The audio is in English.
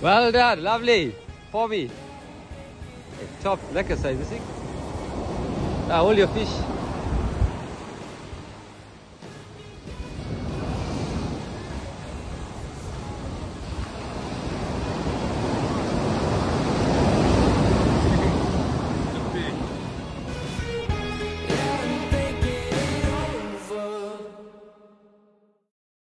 Well done, lovely. For me. Top, lekker zijn, zie ik. Ah, hold your fish.